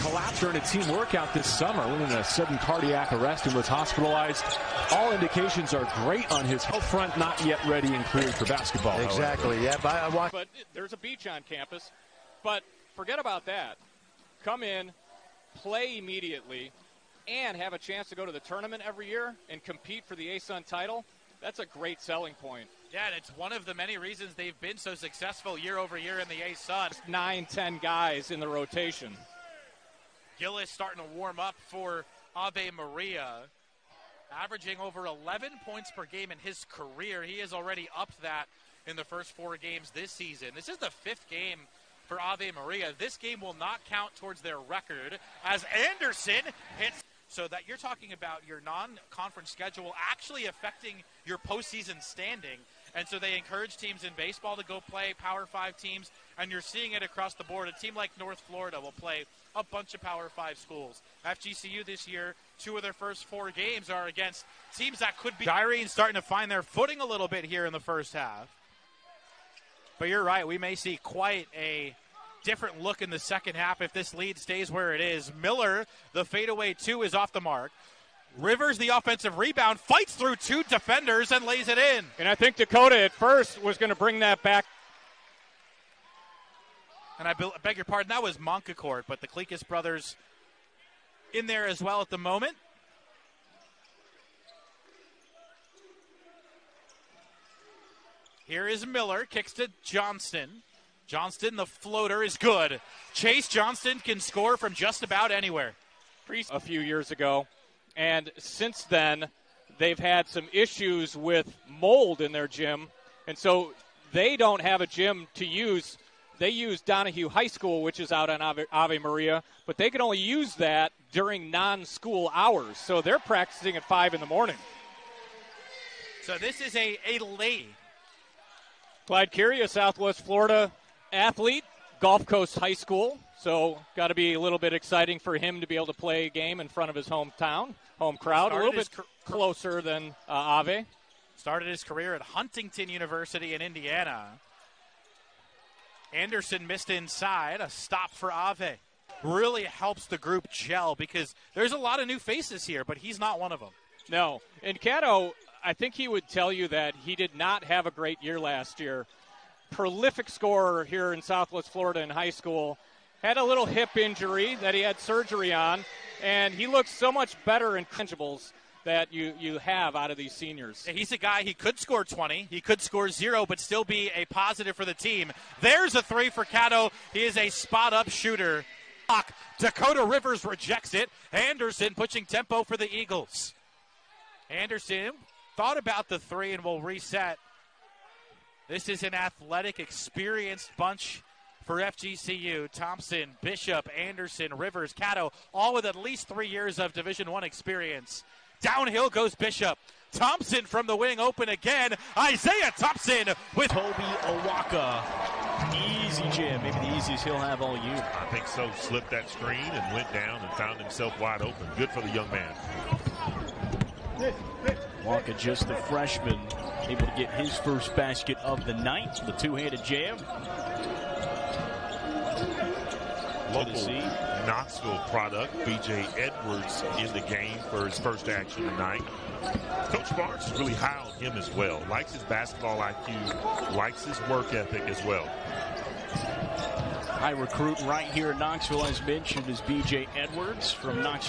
collapsed during a team workout this summer, went in a sudden cardiac arrest and was hospitalized. All indications are great on his health front, not yet ready and cleared for basketball. Exactly, however. yeah. But, I watch- but there's a beach on campus. But forget about that. Come in, play immediately, and have a chance to go to the tournament every year and compete for the ASUN title. That's a great selling point. Yeah, and it's one of the many reasons they've been so successful year over year in the ASUN. Nine, ten guys in the rotation. Gillis starting to warm up for Ave Maria, averaging over 11 points per game in his career. He has already upped that in the first four games this season. This is the fifth game for Ave Maria. This game will not count towards their record as Anderson hits. So that you're talking about your non-conference schedule actually affecting your postseason standing. And so they encourage teams in baseball to go play Power Five teams, and you're seeing it across the board. A team like North Florida will play a bunch of Power Five schools. FGCU this year, two of their first four games are against teams that could be. Gyrene starting to find their footing a little bit here in the first half. But you're right, we may see quite a different look in the second half if this lead stays where it is. Miller, the fadeaway two, is off the mark. Rivers, the offensive rebound, fights through two defenders and lays it in. And I think Dakota at first was going to bring that back. And I beg your pardon, that was Moncacourt, but the Clekus brothers in there as well at the moment. Here is Miller, kicks to Johnston. Johnston, the floater, is good. Chase Johnston can score from just about anywhere. A few years ago, and since then, they've had some issues with mold in their gym, and so they don't have a gym to use. They use Donahue High School, which is out on Ave, Ave Maria, but they can only use that during non school hours. So they're practicing at 5 in the morning. So this is a, a late. Clyde Curie, a Southwest Florida athlete, Gulf Coast High School. So got to be a little bit exciting for him to be able to play a game in front of his hometown, home crowd, Started a little bit cr- closer than uh, Ave. Started his career at Huntington University in Indiana. Anderson missed inside, a stop for Ave. Really helps the group gel because there's a lot of new faces here, but he's not one of them. No. And Cato, I think he would tell you that he did not have a great year last year. Prolific scorer here in Southwest Florida in high school. Had a little hip injury that he had surgery on, and he looks so much better in tangibles that you, you have out of these seniors. He's a guy, he could score 20, he could score zero, but still be a positive for the team. There's a three for Cato. He is a spot up shooter. Dakota Rivers rejects it. Anderson pushing tempo for the Eagles. Anderson thought about the three and will reset. This is an athletic, experienced bunch for FGCU. Thompson, Bishop, Anderson, Rivers, Cato, all with at least three years of Division One experience. Downhill goes Bishop. Thompson from the wing open again. Isaiah Thompson with Toby Owaka. Easy jam, maybe the easiest he'll have all year. I think so. Slipped that screen and went down and found himself wide open. Good for the young man. Waka, just the freshman, able to get his first basket of the night. The two-handed jam. Local Tennessee. Knoxville product, BJ Edwards, in the game for his first action tonight. Coach Barnes is really high on him as well. Likes his basketball IQ, likes his work ethic as well. High recruit right here in Knoxville, as mentioned, is BJ Edwards from Knoxville.